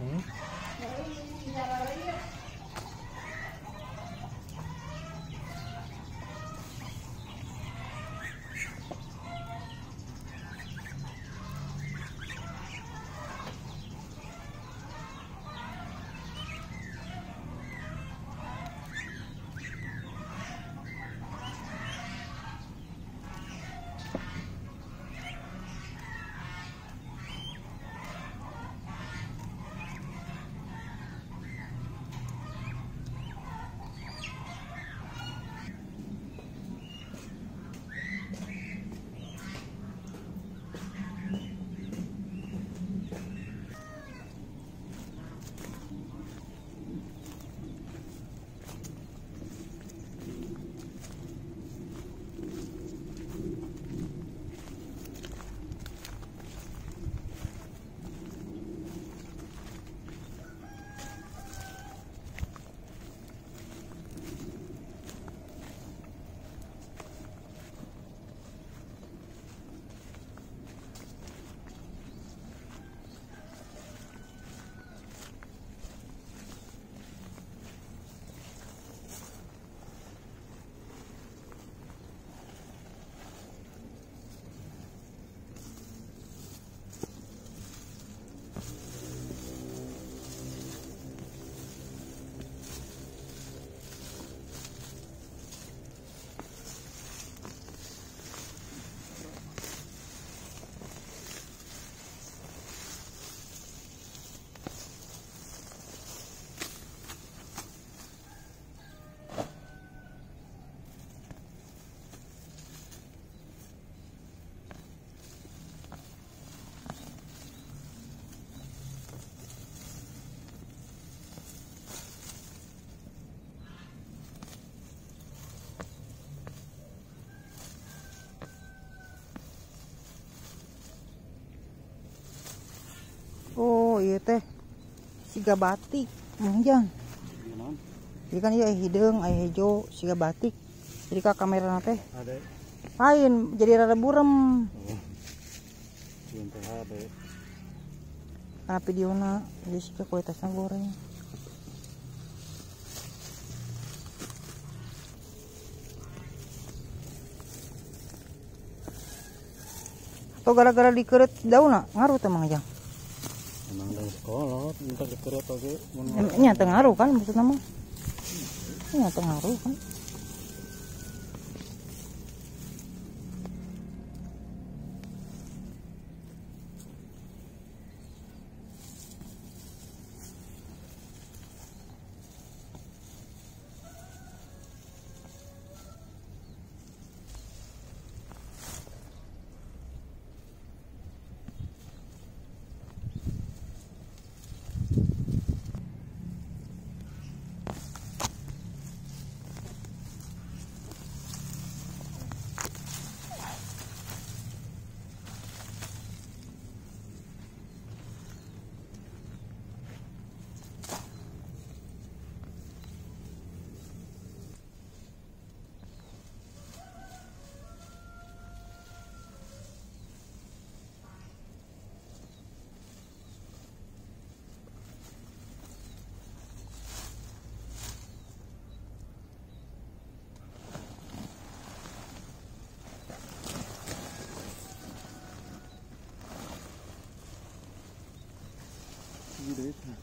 嗯 iya teh siga batik mangjang Gimana? Jadi kan iya hidung aya hijau siga batik jadi ka kamera teh Ada. lain jadi rada burem Oh. Karena videona jadi siga kualitasnya goreng atau gara-gara dikeret daun ngaruh tuh mangjang Emang dari sekolah, minta yang ngaruh kan maksudnya mah. Yang ngaruh kan. direito, né?